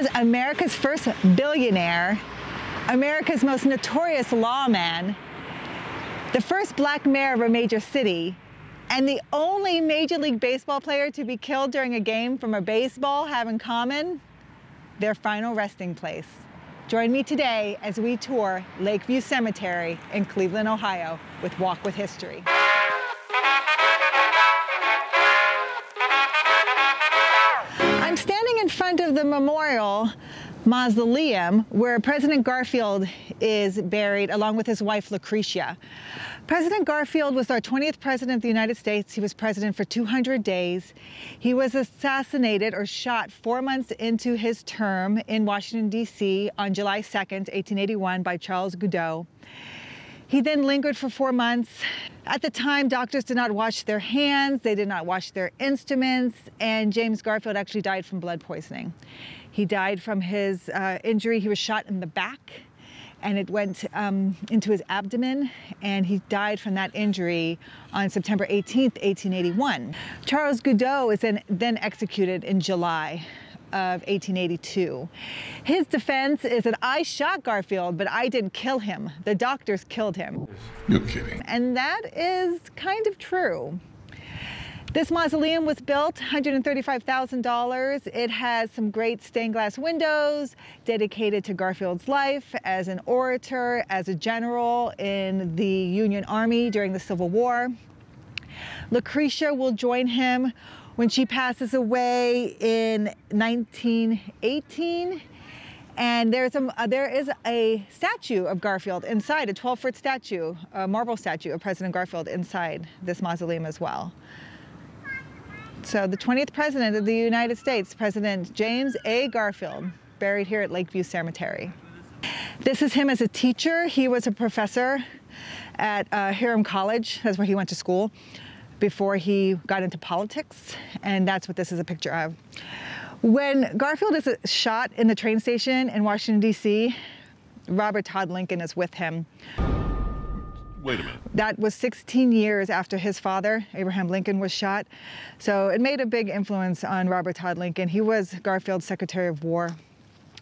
was America's first billionaire, America's most notorious lawman, the first black mayor of a major city, and the only Major League Baseball player to be killed during a game from a baseball have in common their final resting place. Join me today as we tour Lakeview Cemetery in Cleveland, Ohio with Walk with History. Front of the memorial mausoleum where President Garfield is buried along with his wife Lucretia. President Garfield was our 20th president of the United States. He was president for 200 days. He was assassinated or shot four months into his term in Washington, D.C. on July 2nd, 1881 by Charles Guiteau. He then lingered for four months. At the time, doctors did not wash their hands, they did not wash their instruments, and James Garfield actually died from blood poisoning. He died from his uh, injury. He was shot in the back and it went um, into his abdomen and he died from that injury on September 18th, 1881. Charles Guiteau is then, then executed in July of 1882. His defense is that I shot Garfield, but I didn't kill him. The doctors killed him. You're kidding. And that is kind of true. This mausoleum was built $135,000. It has some great stained glass windows dedicated to Garfield's life as an orator, as a general in the Union Army during the Civil War. Lucretia will join him when she passes away in 1918 and there's a, uh, there is a statue of Garfield inside, a 12-foot statue, a marble statue of President Garfield inside this mausoleum as well. So the 20th President of the United States, President James A. Garfield, buried here at Lakeview Cemetery. This is him as a teacher. He was a professor at uh, Hiram College. That's where he went to school before he got into politics. And that's what this is a picture of. When Garfield is shot in the train station in Washington, D.C., Robert Todd Lincoln is with him. Wait a minute. That was 16 years after his father, Abraham Lincoln, was shot. So it made a big influence on Robert Todd Lincoln. He was Garfield's Secretary of War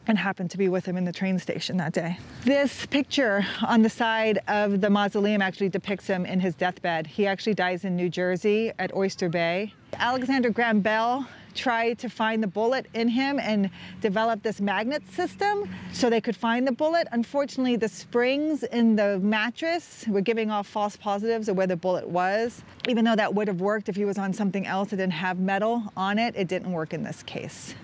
and happened to be with him in the train station that day. This picture on the side of the mausoleum actually depicts him in his deathbed. He actually dies in New Jersey at Oyster Bay. Alexander Graham Bell tried to find the bullet in him and develop this magnet system so they could find the bullet. Unfortunately, the springs in the mattress were giving off false positives of where the bullet was. Even though that would have worked if he was on something else that didn't have metal on it, it didn't work in this case.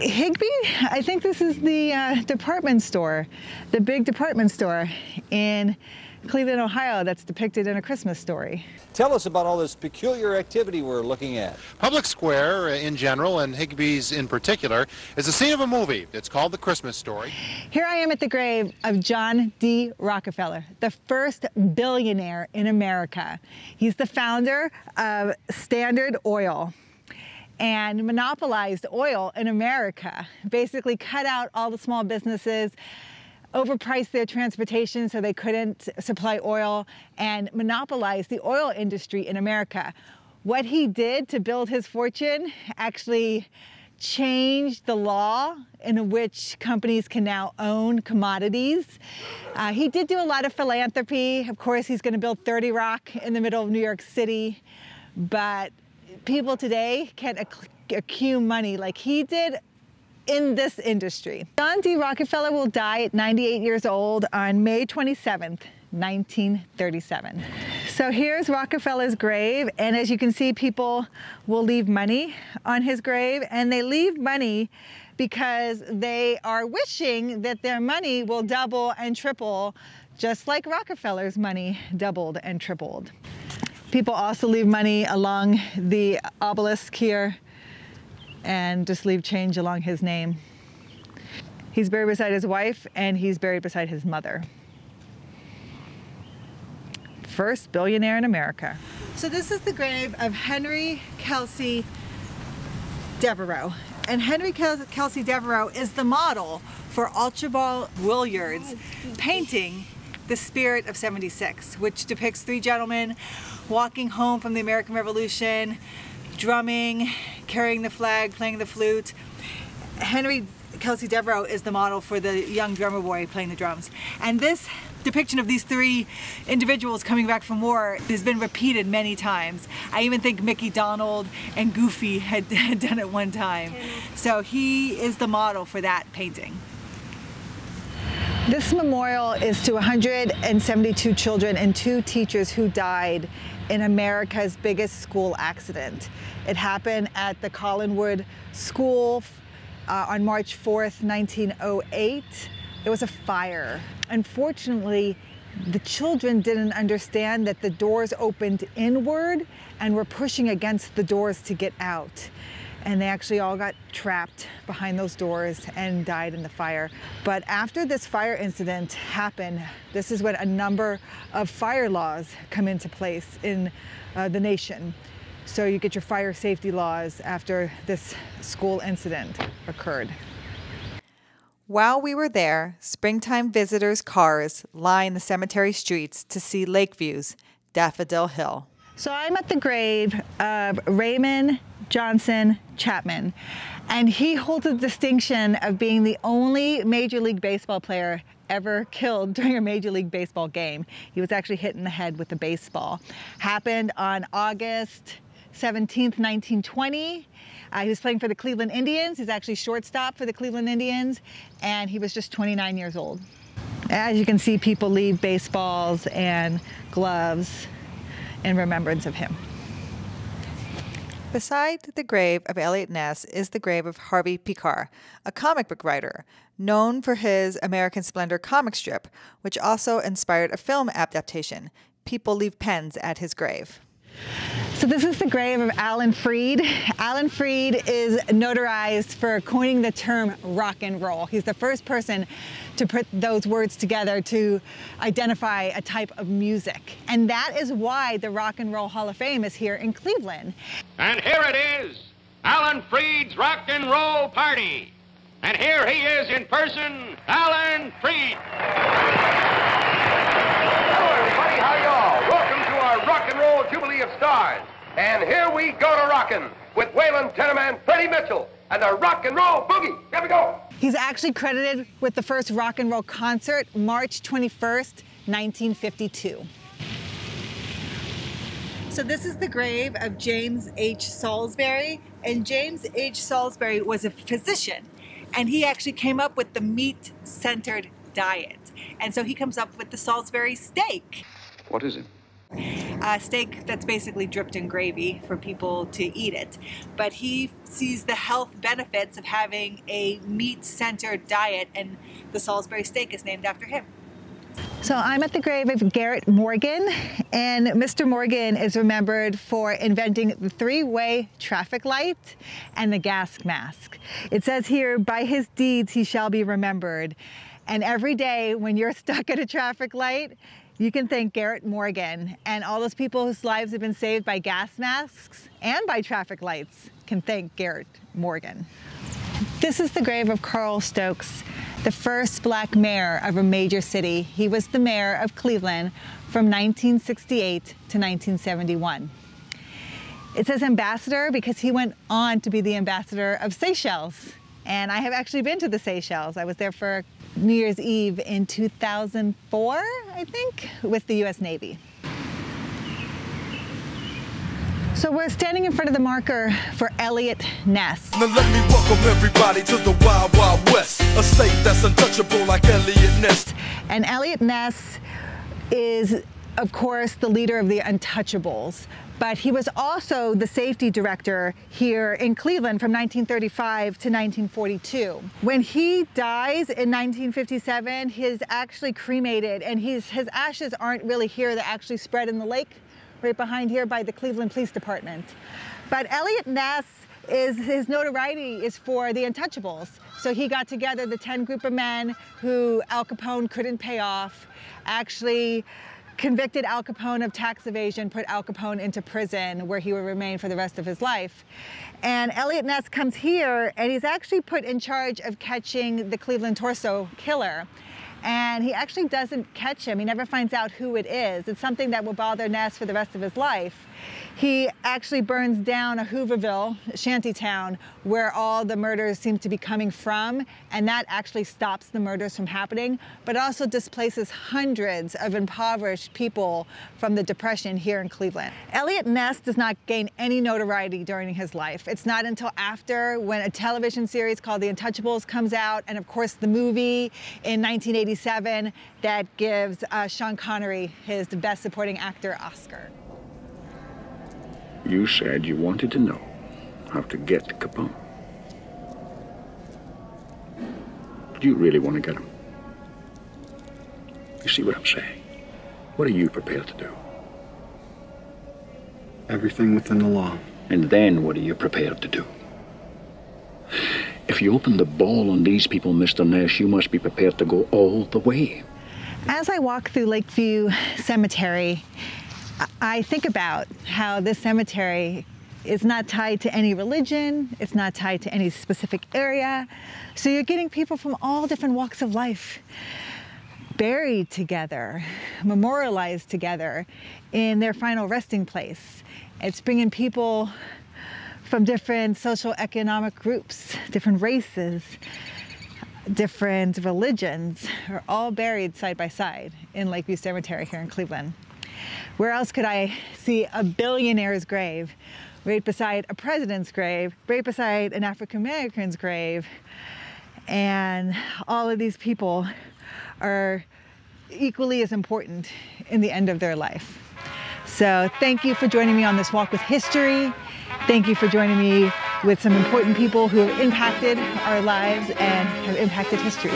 Higbee, I think this is the uh, department store, the big department store in Cleveland, Ohio that's depicted in A Christmas Story. Tell us about all this peculiar activity we're looking at. Public Square in general and Higbee's in particular is the scene of a movie. It's called The Christmas Story. Here I am at the grave of John D. Rockefeller, the first billionaire in America. He's the founder of Standard Oil and monopolized oil in America, basically cut out all the small businesses, overpriced their transportation so they couldn't supply oil and monopolized the oil industry in America. What he did to build his fortune actually changed the law in which companies can now own commodities. Uh, he did do a lot of philanthropy. Of course, he's going to build 30 Rock in the middle of New York City, but people today can't accumulate money like he did in this industry. John D. Rockefeller will die at 98 years old on May 27th, 1937. So here's Rockefeller's grave, and as you can see, people will leave money on his grave, and they leave money because they are wishing that their money will double and triple, just like Rockefeller's money doubled and tripled. People also leave money along the obelisk here and just leave change along his name. He's buried beside his wife and he's buried beside his mother. First billionaire in America. So this is the grave of Henry Kelsey Devereux. And Henry Kelsey Devereux is the model for Archibald Willard's painting The Spirit of 76, which depicts three gentlemen walking home from the American Revolution, drumming, carrying the flag, playing the flute. Henry Kelsey Devereaux is the model for the young drummer boy playing the drums. And this depiction of these three individuals coming back from war has been repeated many times. I even think Mickey Donald and Goofy had, had done it one time. So he is the model for that painting. This memorial is to 172 children and two teachers who died in America's biggest school accident. It happened at the Collinwood School uh, on March 4th, 1908. It was a fire. Unfortunately, the children didn't understand that the doors opened inward and were pushing against the doors to get out. And they actually all got trapped behind those doors and died in the fire. But after this fire incident happened, this is when a number of fire laws come into place in uh, the nation. So you get your fire safety laws after this school incident occurred. While we were there, springtime visitors' cars line the cemetery streets to see Lakeviews, Daffodil Hill. So I'm at the grave of Raymond Johnson Chapman, and he holds the distinction of being the only Major League Baseball player ever killed during a Major League Baseball game. He was actually hit in the head with a baseball. Happened on August 17th, 1920. Uh, he was playing for the Cleveland Indians. He's actually shortstop for the Cleveland Indians, and he was just 29 years old. As you can see, people leave baseballs and gloves in remembrance of him. Beside the grave of Eliot Ness is the grave of Harvey Pekar, a comic book writer, known for his American Splendor comic strip, which also inspired a film adaptation. People leave pens at his grave. So this is the grave of Alan Freed. Alan Freed is notarized for coining the term rock and roll. He's the first person to put those words together to identify a type of music. And that is why the Rock and Roll Hall of Fame is here in Cleveland. And here it is, Alan Freed's Rock and Roll Party. And here he is in person, Alan Freed. Hello, everybody. How y'all? Welcome to our Rock and Roll Jubilee of Stars. And here we go to rockin' with Waylon Tenenbaum, Freddie Mitchell, and the Rock and Roll Boogie. Here we go. He's actually credited with the first rock and roll concert, March 21st, 1952. So this is the grave of James H. Salisbury, and James H. Salisbury was a physician, and he actually came up with the meat-centered diet. And so he comes up with the Salisbury steak. What is it? A steak that's basically dripped in gravy for people to eat it. But he sees the health benefits of having a meat centered diet, and the Salisbury steak is named after him. So I'm at the grave of Garrett Morgan, and Mr. Morgan is remembered for inventing the three-way traffic light and the gas mask. It says here, by his deeds he shall be remembered. And every day when you're stuck at a traffic light, you can thank Garrett Morgan and all those people whose lives have been saved by gas masks and by traffic lights can thank Garrett Morgan. This is the grave of Carl Stokes, the first black mayor of a major city. He was the mayor of Cleveland from 1968 to 1971. It says ambassador because he went on to be the ambassador of Seychelles. And I have actually been to the Seychelles. I was there for New Year's Eve in 2004, I think, with the US Navy. So we're standing in front of the marker for Eliot Ness. Now let me welcome everybody to the Wild Wild West, a state that's untouchable like Eliot Ness. And Eliot Ness is, of course, the leader of the Untouchables. But he was also the safety director here in Cleveland from 1935 to 1942. When he dies in 1957, he's actually cremated and his, ashes aren't really here. They're actually spread in the lake right behind here by the Cleveland Police Department. But Eliot Ness is his notoriety is for the Untouchables. So he got together the 10 group of men who Al Capone couldn't pay off, actually convicted Al Capone of tax evasion, put Al Capone into prison where he would remain for the rest of his life. And Eliot Ness comes here and he's actually put in charge of catching the Cleveland Torso killer. And he actually doesn't catch him. He never finds out who it is. It's something that will bother Ness for the rest of his life. He actually burns down a Hooverville shanty town where all the murders seem to be coming from, and that actually stops the murders from happening, but also displaces hundreds of impoverished people from the Depression here in Cleveland. Eliot Ness does not gain any notoriety during his life. It's not until after when a television series called The Untouchables comes out, and of course the movie in 1987 that gives uh, Sean Connery his Best Supporting Actor Oscar. You said you wanted to know how to get to Capone. Do you really want to get him? You see what I'm saying? What are you prepared to do? Everything within the law. And then what are you prepared to do? If you open the ball on these people, Mr. Ness, you must be prepared to go all the way. As I walk through Lakeview Cemetery, I think about how this cemetery is not tied to any religion, it's not tied to any specific area. So you're getting people from all different walks of life buried together, memorialized together in their final resting place. It's bringing people from different social economic groups, different races, different religions are all buried side by side in Lakeview Cemetery here in Cleveland. Where else could I see a billionaire's grave right beside a president's grave, right beside an African American's grave? And all of these people are equally as important in the end of their life. So thank you for joining me on this walk with history. Thank you for joining me with some important people who have impacted our lives and have impacted history.